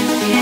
Yeah.